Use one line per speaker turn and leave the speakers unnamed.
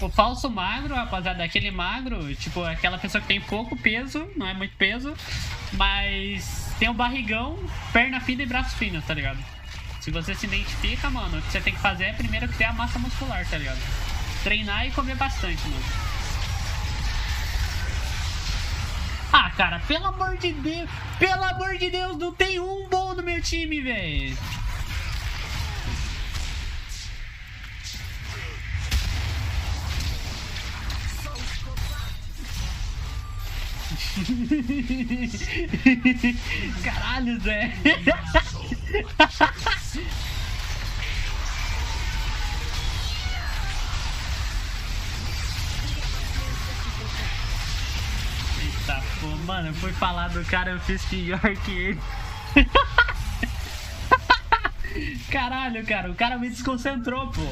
O falso magro, rapaziada, aquele magro, tipo, aquela pessoa que tem pouco peso, não é muito peso, mas tem o barrigão, perna fina e braço fino, tá ligado? Se você se identifica, mano, o que você tem que fazer é primeiro criar massa muscular, tá ligado? Treinar e comer bastante, mano. Ah, cara, pelo amor de Deus, pelo amor de Deus, não tem um bom no meu time, velho. Caralho, Zé. Eita, pô, mano, eu fui falar do cara, eu fiz pior que ele. Caralho, cara, o cara me desconcentrou, pô.